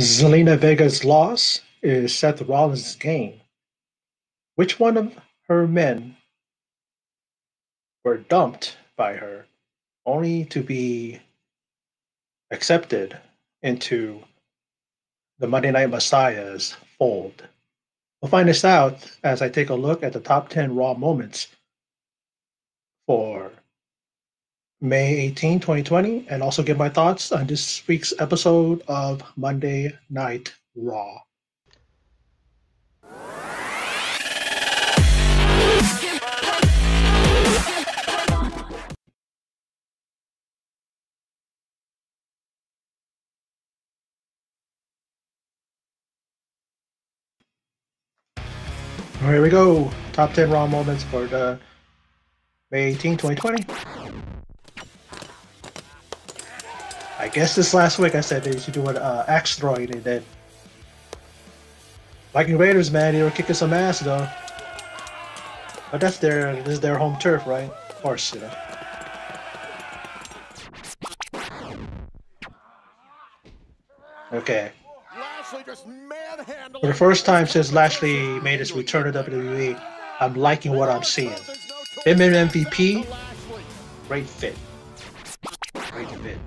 Zelina Vega's loss is Seth Rollins' gain. Which one of her men were dumped by her only to be accepted into the Monday Night Messiah's fold? We'll find this out as I take a look at the top 10 Raw moments for May 18, 2020, and also give my thoughts on this week's episode of Monday Night Raw. Here we go. Top 10 Raw moments for the May 18, 2020. I guess this last week I said they should do an uh, axe throwing. They did. Viking Raiders, man, they were kicking some ass though. But that's their this is their home turf, right? Of course, you know. Okay. For the first time since Lashley made his return to WWE, I'm liking what I'm seeing. Him and MVP, great fit. Great fit.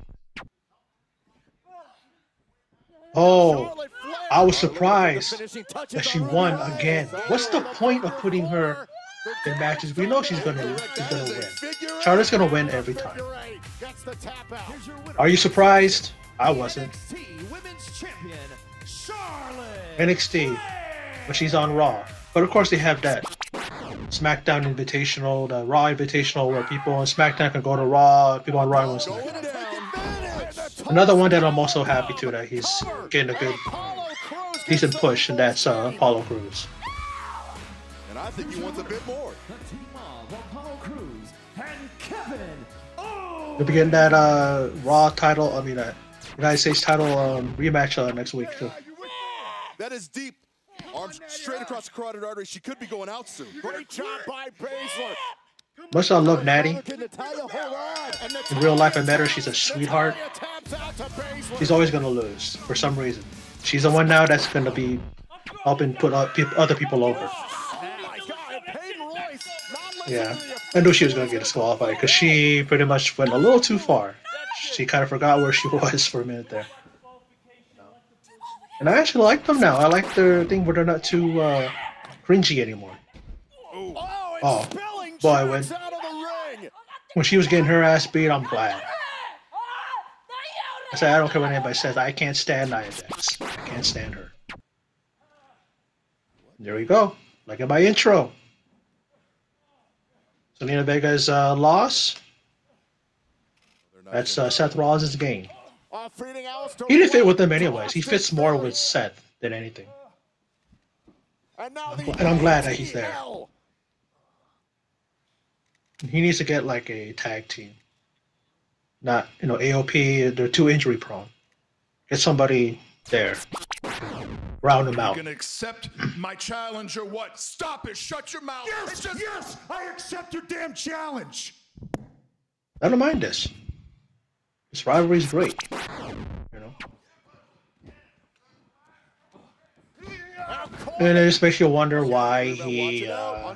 Oh, I was surprised that she won again. What's the point of putting her in matches? We know she's gonna she's gonna win. Charlotte's gonna win every time. Are you surprised? I wasn't. NXT, but she's on Raw. But of course they have that SmackDown Invitational, the Raw Invitational, where people on SmackDown can go to Raw, people on Raw want SmackDown. Another one that I'm also happy to that he's getting a good, decent push, and that's uh, Apollo Crews. And I think he wants a bit more. We'll be getting that uh, Raw title, I mean, uh, United States title um, rematch uh, next week, too. That is deep. Arms straight across the carotid artery. She could be going out soon. Great job by Baszler. Much I love Natty. In real life, I met her. She's a sweetheart. She's always going to lose for some reason. She's the one now that's going to be helping put other people over. Yeah, I knew she was going to get disqualified because she pretty much went a little too far. She kind of forgot where she was for a minute there. And I actually like them now. I like their thing where they're not too uh, cringy anymore. Oh, boy, when when she was getting her ass beat, I'm glad. I said I don't care what anybody says. I can't stand Nia Jax. I can't stand her. There we go. Look at my intro. Zelina Vega's uh, loss. That's uh, Seth Rollins' gain. He didn't fit with them anyways. He fits more with Seth than anything. And I'm glad that he's there. He needs to get like a tag team. Not, you know, AOP, they're too injury prone. Get somebody there. Round them out. You can accept my challenge or what? Stop it. Shut your mouth. Yes, just... yes, I accept your damn challenge. I don't mind this. This rivalry is great. You know. And it just makes you wonder why he. Uh,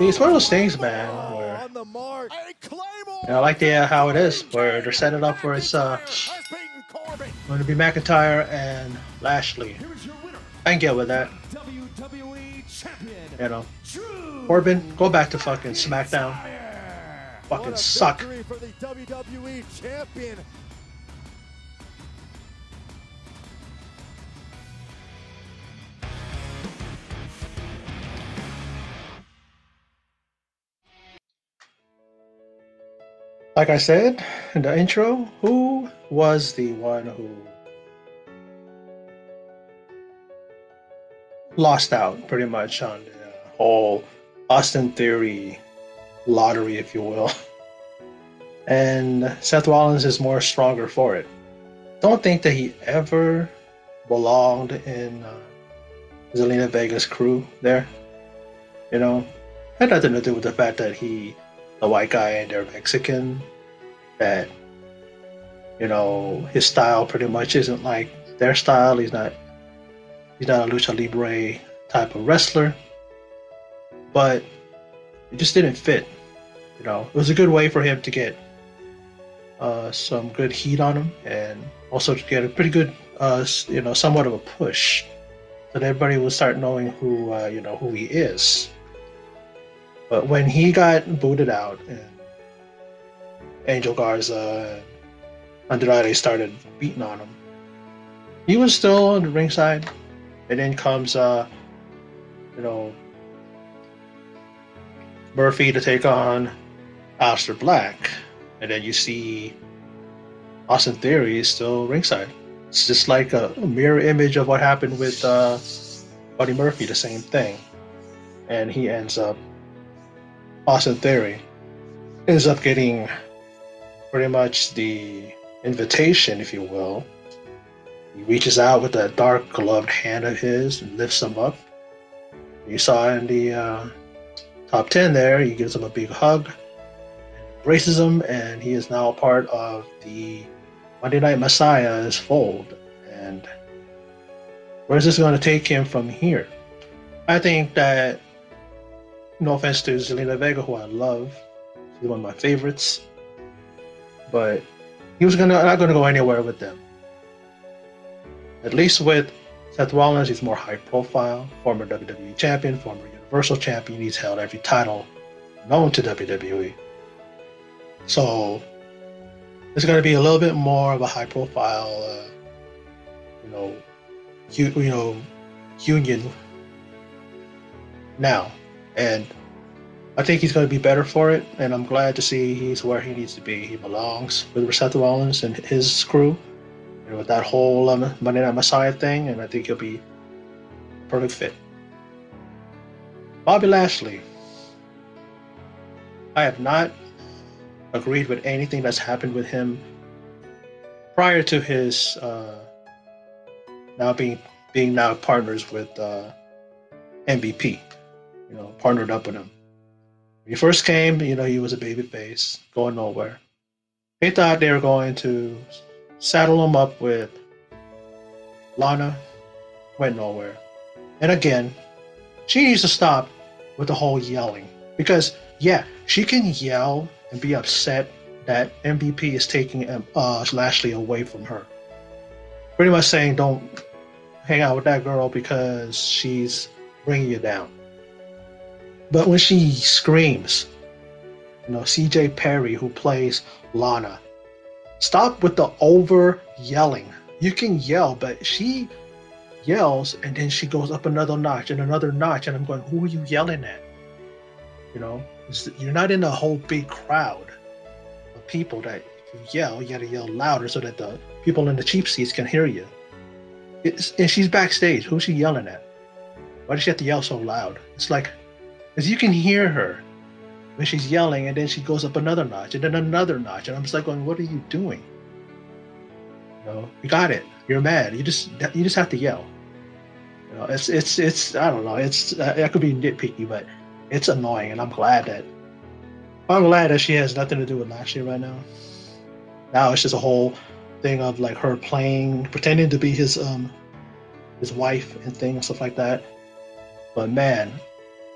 it's one of those things, man. Where, you know, I like the uh, how it is, where they're setting it up for it's uh, going to be McIntyre and Lashley. I can get with that. You know, Corbin, go back to fucking SmackDown fucking suck. Like I said in the intro, who was the one who lost out pretty much on the whole Austin Theory lottery, if you will. And Seth Rollins is more stronger for it. Don't think that he ever belonged in uh, Zelina Vega's crew there. You know, had nothing to do with the fact that he, the white guy, and they're Mexican. That You know, his style pretty much isn't like their style. He's not he's not a lucha libre type of wrestler. But it just didn't fit. You know, it was a good way for him to get uh, some good heat on him and also to get a pretty good, uh, you know, somewhat of a push that everybody will start knowing who, uh, you know, who he is. But when he got booted out and Angel Garza and Andrade started beating on him, he was still on the ringside. And then comes, uh, you know, Murphy to take on Aleister Black. And then you see Austin Theory is still ringside. It's just like a, a mirror image of what happened with uh, Buddy Murphy, the same thing. And he ends up, Austin Theory ends up getting pretty much the invitation, if you will. He reaches out with that dark gloved hand of his and lifts him up. You saw in the uh, top 10 there, he gives him a big hug, embraces him, and he is now part of the Monday Night Messiah's fold. And where's this going to take him from here? I think that, no offense to Zelina Vega, who I love, she's one of my favorites, but he was gonna not going to go anywhere with them. At least with Seth Rollins, he's more high profile, former WWE champion, former Universal champion. He's held every title known to WWE. So it's going to be a little bit more of a high profile, uh, you know, you, you know, union now, and I think he's going to be better for it. And I'm glad to see he's where he needs to be. He belongs with Seth Rollins and his crew, know, with that whole um, Monday Night Messiah thing, and I think he'll be perfect fit. Bobby Lashley. I have not agreed with anything that's happened with him prior to his uh, now being being now partners with uh, MVP. You know, partnered up with him. When he first came, you know, he was a baby face, going nowhere. They thought they were going to saddle him up with Lana, went nowhere. And again, she needs to stop with the whole yelling because yeah, she can yell and be upset that MVP is taking uh, Lashley away from her. Pretty much saying, don't hang out with that girl because she's bringing you down. But when she screams, you know, CJ Perry, who plays Lana, stop with the over yelling. You can yell, but she yells and then she goes up another notch and another notch. And I'm going, who are you yelling at? You know, you're not in a whole big crowd of people that you yell, you gotta yell louder so that the people in the cheap seats can hear you. It's, and she's backstage. Who's she yelling at? Why does she have to yell so loud? It's like, as you can hear her when she's yelling, and then she goes up another notch, and then another notch, and I'm just like going, "What are you doing? You know, you got it. You're mad. You just you just have to yell. You know, it's it's it's I don't know. It's uh, I could be nitpicky, but it's annoying, and I'm glad that I'm glad that she has nothing to do with Lashley right now. Now it's just a whole thing of like her playing, pretending to be his um his wife and things stuff like that. But man,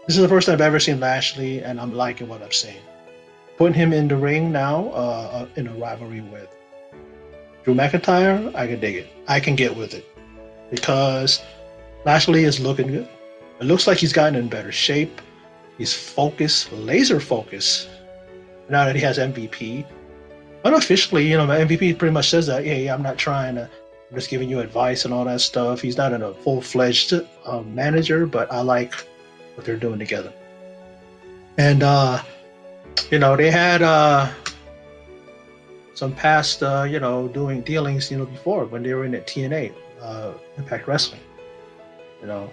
this is the first time I've ever seen Lashley, and I'm liking what I'm seeing. Putting him in the ring now, uh, uh in a rivalry with Drew McIntyre, I can dig it. I can get with it because Lashley is looking good. It looks like he's gotten in better shape. He's focused, laser focused. Now that he has MVP, unofficially, you know, MVP pretty much says that, hey, I'm not trying to, I'm just giving you advice and all that stuff. He's not in a full fledged uh, manager, but I like what they're doing together. And, uh, you know, they had uh, some past, uh, you know, doing dealings, you know, before when they were in at TNA, uh, Impact Wrestling. You know,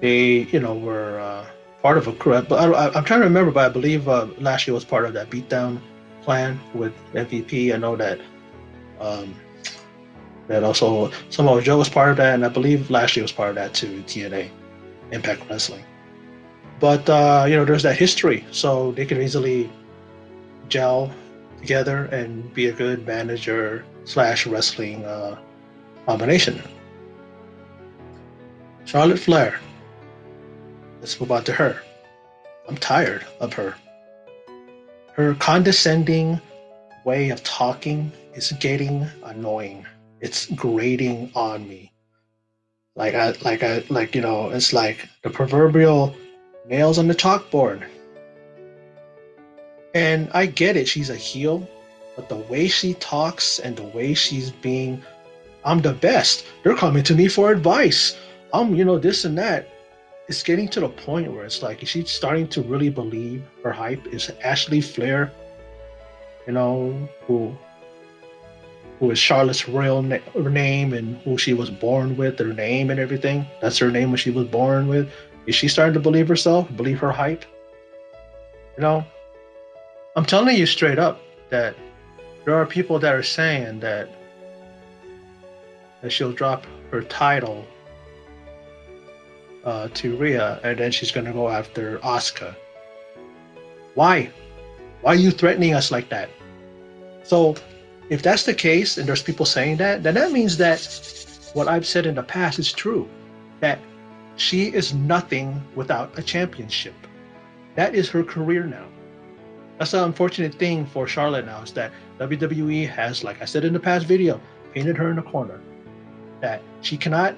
they, you know, were uh, part of a crew. But I, am trying to remember, but I believe uh, Lashley was part of that beatdown plan with MVP. I know that um, that also Samoa Joe was part of that, and I believe Lashley was part of that too. TNA, Impact Wrestling. But uh, you know, there's that history, so they can easily gel together and be a good manager slash wrestling uh, combination. Charlotte Flair. Let's move on to her. I'm tired of her. Her condescending way of talking is getting annoying. It's grating on me. Like I like I like you know, it's like the proverbial nails on the chalkboard. And I get it, she's a heel, but the way she talks and the way she's being I'm the best. They're coming to me for advice. I'm, you know, this and that. It's getting to the point where it's like, she's starting to really believe her hype? Is Ashley Flair, you know, who who is Charlotte's real na- name and who she was born with, her name and everything. That's her name when she was born with. Is she starting to believe herself, believe her hype? You know, I'm telling you straight up that there are people that are saying that that she'll drop her title uh, to Rhea, and then she's gonna go after Asuka. Why? Why are you threatening us like that? So, if that's the case, and there's people saying that, then that means that what I've said in the past is true. That she is nothing without a championship. That is her career now. That's the unfortunate thing for Charlotte now is that WWE has, like I said in the past video, painted her in a corner. That she cannot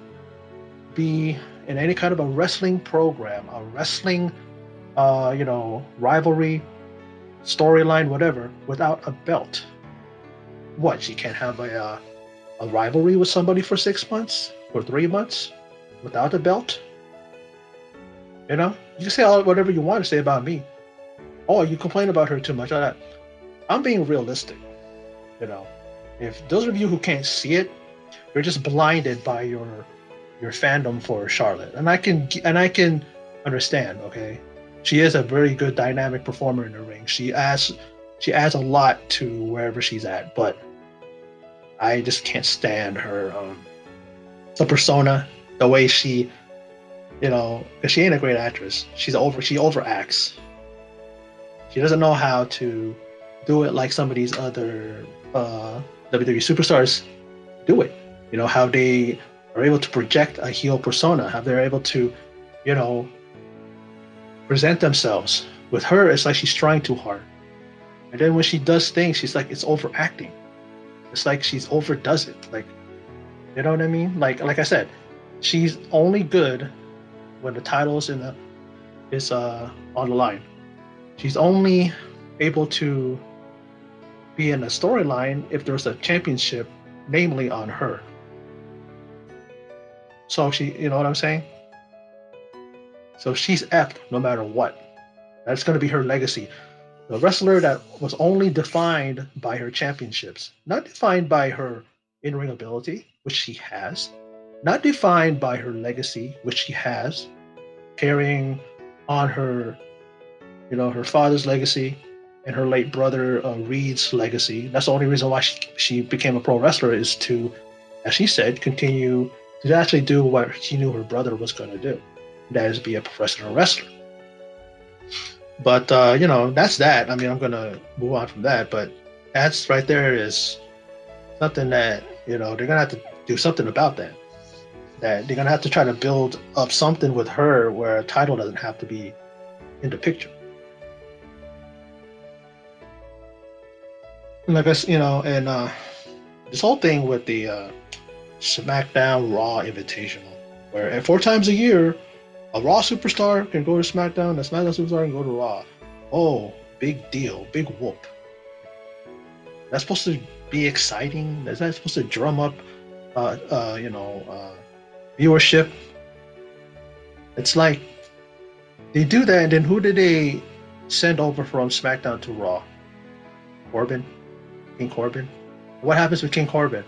be in any kind of a wrestling program, a wrestling, uh, you know, rivalry, storyline, whatever, without a belt. What? She can't have a uh, a rivalry with somebody for six months or three months without a belt. You know, you can say all whatever you want to say about me. Oh, you complain about her too much. I'm being realistic. You know, if those of you who can't see it, you're just blinded by your your fandom for Charlotte, and I can and I can understand. Okay, she is a very good dynamic performer in the ring. She adds she adds a lot to wherever she's at, but I just can't stand her um, the persona, the way she, you know, because she ain't a great actress. She's over she overacts. She doesn't know how to do it like some of these other uh, WWE superstars do it. You know how they are able to project a heel persona, how they're able to, you know, present themselves. With her, it's like she's trying too hard. And then when she does things, she's like it's overacting. It's like she's overdoes it. Like, you know what I mean? Like, like I said, she's only good when the title is in the is uh on the line. She's only able to be in a storyline if there's a championship, namely on her. So she, you know what I'm saying? So she's effed no matter what. That's going to be her legacy. The wrestler that was only defined by her championships, not defined by her in ring ability, which she has, not defined by her legacy, which she has, carrying on her, you know, her father's legacy and her late brother uh, Reid's legacy. That's the only reason why she, she became a pro wrestler is to, as she said, continue to actually do what she knew her brother was going to do that is be a professional wrestler. But uh, you know, that's that. I mean, I'm gonna move on from that, but that's right there is something that you know they're gonna have to do something about that. That they're gonna have to try to build up something with her where a title doesn't have to be in the picture. Like I, guess you know, and uh, this whole thing with the uh, SmackDown Raw Invitational, where at four times a year a Raw superstar can go to SmackDown, a SmackDown superstar can go to Raw. Oh, big deal, big whoop. That's supposed to be exciting. Is that supposed to drum up, uh, uh, you know, uh, viewership? It's like they do that, and then who did they send over from SmackDown to Raw? Corbin, King Corbin. What happens with King Corbin?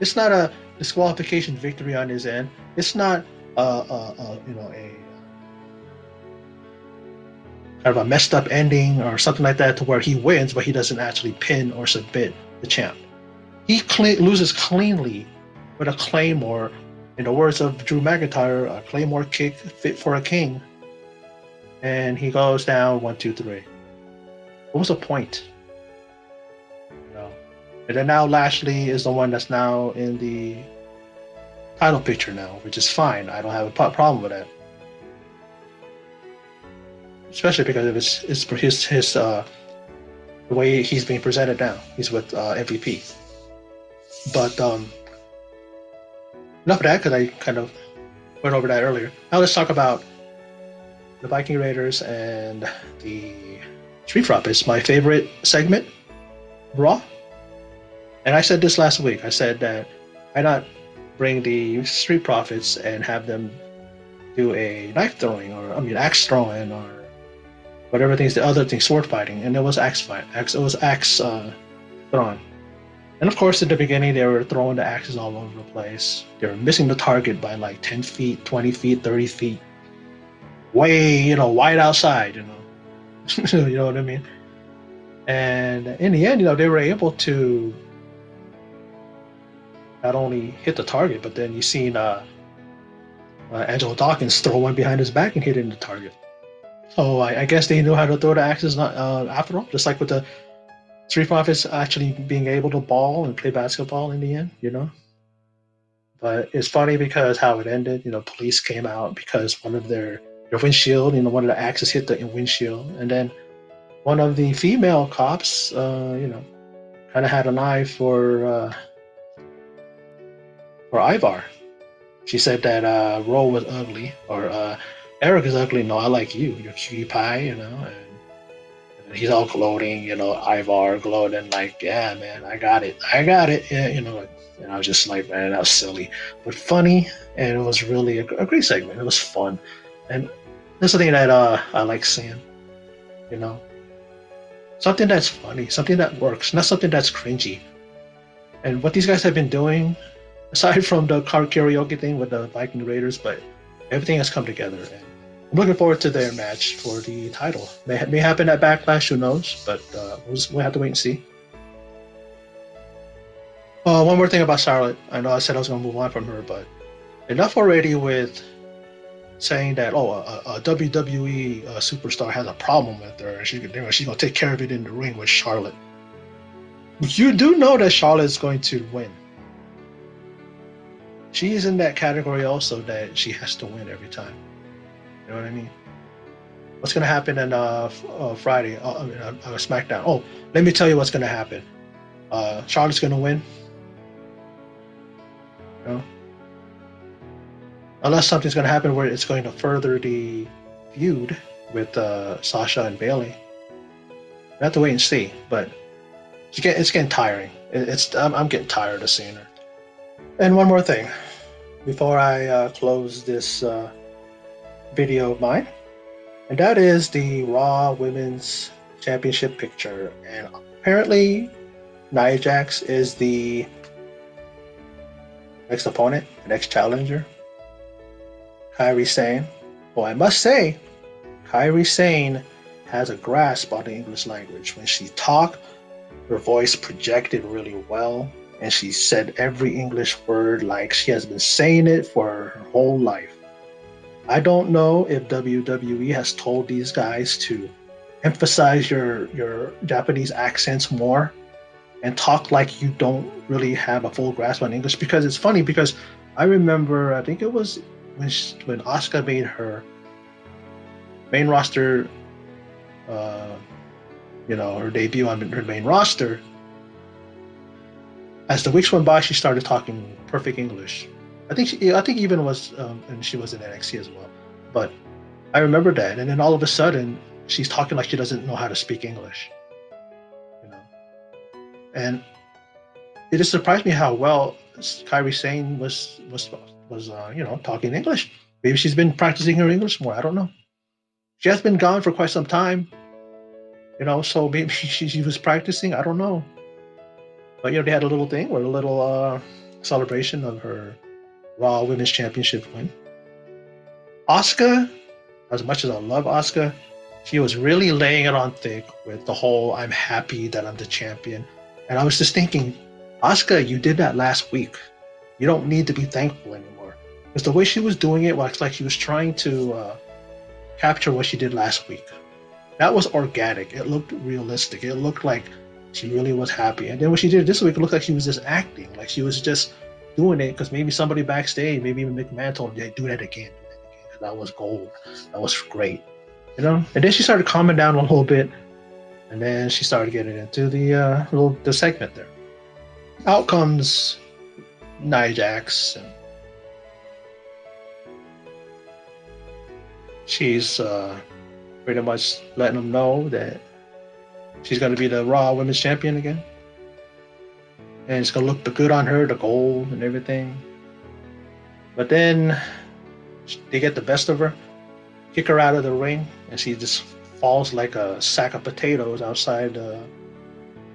It's not a disqualification victory on his end. It's not uh, uh, uh, you know, a kind of a messed up ending or something like that to where he wins, but he doesn't actually pin or submit the champ. He loses cleanly with a claymore. In the words of Drew McIntyre, a claymore kick fit for a king. And he goes down one, two, three. What was the point? And then now Lashley is the one that's now in the title picture now, which is fine. I don't have a problem with that. Especially because of his his his, his uh, the way he's being presented now. He's with uh, MVP. But um, enough of that because I kind of went over that earlier. Now let's talk about the Viking Raiders and the Street Profits. My favorite segment, Raw. And I said this last week. I said that I not bring the Street Profits and have them do a knife throwing or I mean axe throwing or whatever things the other thing sword fighting. And it was axe fight axe it was axe uh, throwing. And of course at the beginning they were throwing the axes all over the place. They were missing the target by like 10 feet 20 feet 30 feet. Way you know wide outside you know. You know what i mean? And in the end you know they were able to not only hit the target but then you seen uh, uh angelo dawkins throw one behind his back and hitting the target so I, I guess they knew how to throw the axes not, uh, after all, just like with the Street Profits actually being able to ball and play basketball in the end, you know. But it's funny because how it ended. You know, police came out because one of their their windshield, you know, one of the axes hit the windshield, and then one of the female cops, uh, you know, kind of had an eye for uh, for Ivar. She said that uh, Ro was ugly, or uh, Erik is ugly. No, I like you. You're cutie pie, you know. And, and he's all gloating, you know. Ivar gloating like, yeah, man, I got it. I got it. Yeah, you know. And I was just like, man, that was silly, but funny, and it was really a, a great segment. It was fun, and that's the thing that uh, I like seeing. You know, something that's funny, something that works, not something that's cringy. And what these guys have been doing, aside from the car karaoke thing with the Viking Raiders, but everything has come together. And I'm looking forward to their match for the title. May, may happen at Backlash, who knows? But uh, we'll, we'll have to wait and see. Uh, one more thing about Charlotte. I know I said I was going to move on from her, but enough already with saying that oh a, a WWE uh, superstar has a problem with her and she, she's going to take care of it in the ring with Charlotte. You do know that Charlotte is going to win. She's in that category also that she has to win every time. You know what I mean? What's going to happen on uh, uh, Friday? Uh, I mean, uh, uh, SmackDown. Oh, let me tell you what's going to happen. Uh, Charlotte's going to win. You know? Unless something's going to happen where it's going to further the feud with uh, Sasha and Bailey. We have to wait and see. But it's getting, it's getting tiring. It's I'm, I'm getting tired of seeing her. And one more thing before I uh, close this uh, video of mine, and that is the Raw Women's Championship picture. And apparently, Nia Jax is the next opponent, the next challenger. Kairi Sane. Well, I must say, Kairi Sane has a grasp on the English language. When she talked, her voice projected really well, and she said every English word like she has been saying it for her whole life. I don't know if WWE has told these guys to emphasize your your Japanese accents more and talk like you don't really have a full grasp on English because it's funny because I remember I think it was when she, when Asuka made her main roster uh, you know her debut on her main roster as the weeks went by she started talking perfect English I think she, I think even was um, and she was in NXT as well. But I remember that, and then all of a sudden she's talking like she doesn't know how to speak English. You know, and it just surprised me how well Kairi Sane was was was uh, you know talking English. Maybe she's been practicing her English more. I don't know. She has been gone for quite some time. You know, so maybe she, she was practicing. I don't know. But you know, they had a little thing or a little uh, celebration of her Raw Women's Championship win. Asuka, as much as I love Asuka, she was really laying it on thick with the whole I'm happy that I'm the champion. And I was just thinking, Asuka, you did that last week. You don't need to be thankful anymore. Because the way she was doing it was like she was trying to uh, capture what she did last week. That was organic. It looked realistic. It looked like She really was happy. And then when she did this week, it looked like she was just acting, like she was just doing it because maybe somebody backstage, maybe even McMahon told her, yeah, do that again, do that again. That was gold. That was great. You know? And then she started calming down a little bit. And then she started getting into the uh, little the segment there. Out comes Nia Jax and she's uh, pretty much letting them know that she's going to be the Raw Women's Champion again. And it's going to look good on her, the gold and everything. But then they get the best of her, kick her out of the ring, and she just falls like a sack of potatoes outside, the,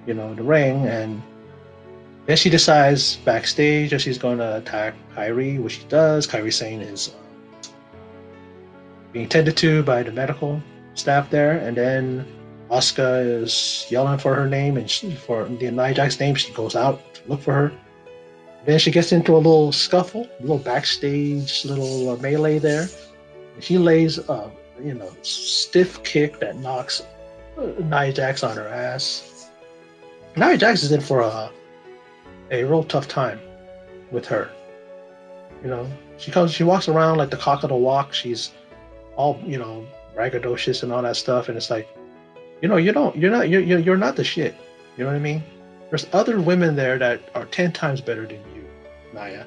you know, the ring. And then she decides backstage that she's going to attack Kairi, which she does. Kairi Sane is uh, being tended to by the medical staff there, and then Asuka is yelling for her name and she, for the Nia name. She goes out to look for her. Then she gets into a little scuffle, a little backstage, little uh, melee there. She lays a you know stiff kick that knocks uh, Nia Jax on her ass. Nia Jax is in for a a real tough time with her. You know, she comes, she walks around like the cock of the walk. She's all you know braggadocious and all that stuff, and it's like, you know, you don't, you're not, you're you're not the shit. You know what I mean? There's other women there that are ten times better than you, Nia,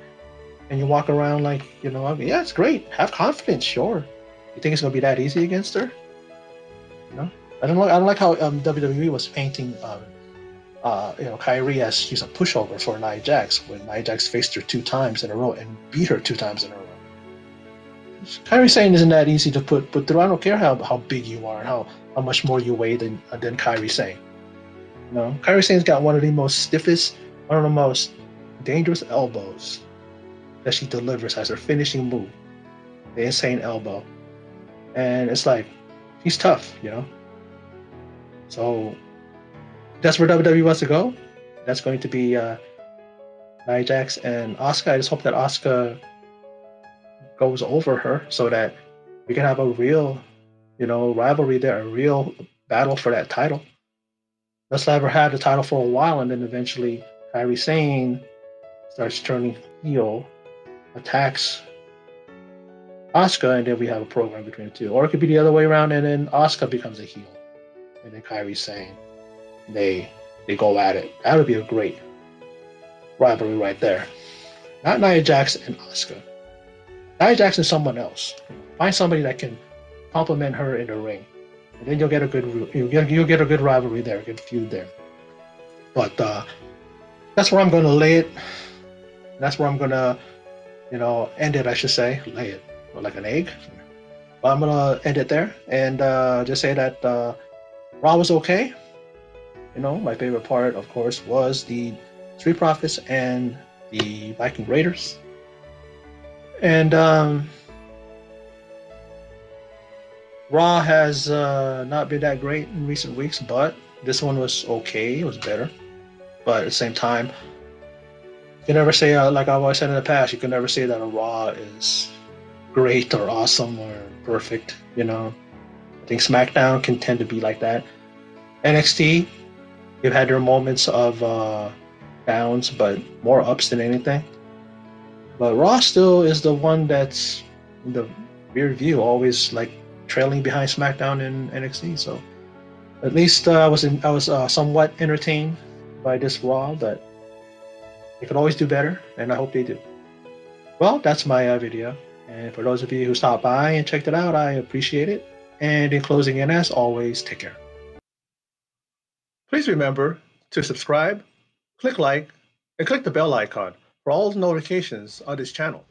and you walk around like, you know, I mean, yeah, it's great. Have confidence, sure. You think it's gonna be that easy against her? You know, I don't like, I don't like how um, WWE was painting. Um, uh, you know, Kairi as she's a pushover for Nia Jax when Nia Jax faced her two times in a row and beat her two times in a row. Kairi Sane isn't that easy to put put through. I don't care how, how big you are and how, how much more you weigh than than Kairi Sane. You know, Kairi Sane's got one of the most stiffest, one of the most dangerous elbows that she delivers as her finishing move. The insane elbow. And it's like, she's tough, you know? So that's where WWE wants to go. That's going to be uh, Nia Jax and Asuka. I just hope that Asuka goes over her so that we can have a real, you know, rivalry there, a real battle for that title. Let's her have the title for a while, and then eventually Kairi Sane starts turning heel, attacks Asuka, and then we have a program between the two. Or it could be the other way around, and then Asuka becomes a heel, and then Kairi Sane they they go at it. That would be a great rivalry right there. Not Nia Jax and Asuka. Nia Jax and someone else. Find somebody that can complement her in the ring, and then you'll get a good you'll get you'll get a good rivalry there, a good feud there. But uh, that's where I'm going to lay it. That's where I'm going to, you know, end it. I should say, lay it like an egg. But I'm gonna end it there and uh, just say that uh, Raw was okay you know, my favorite part, of course, was the Street Profits and the Viking Raiders. And um, Raw has uh, not been that great in recent weeks, but this one was okay. It was better. But at the same time, you can never say, uh, like I've always said in the past, you can never say that a Raw is great or awesome or perfect. You know, I think SmackDown can tend to be like that. NXT They've had their moments of uh, downs, but more ups than anything. But Raw still is the one that's in the rear view, always like trailing behind SmackDown and NXT. So at least uh, I was in, I was uh, somewhat entertained by this Raw, but they could always do better, and I hope they do. Well, that's my uh, video, and for those of you who stopped by and checked it out, I appreciate it. And in closing, and as always, take care. Please remember to subscribe, click like, and click the bell icon for all notifications on this channel.